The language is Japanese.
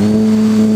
うん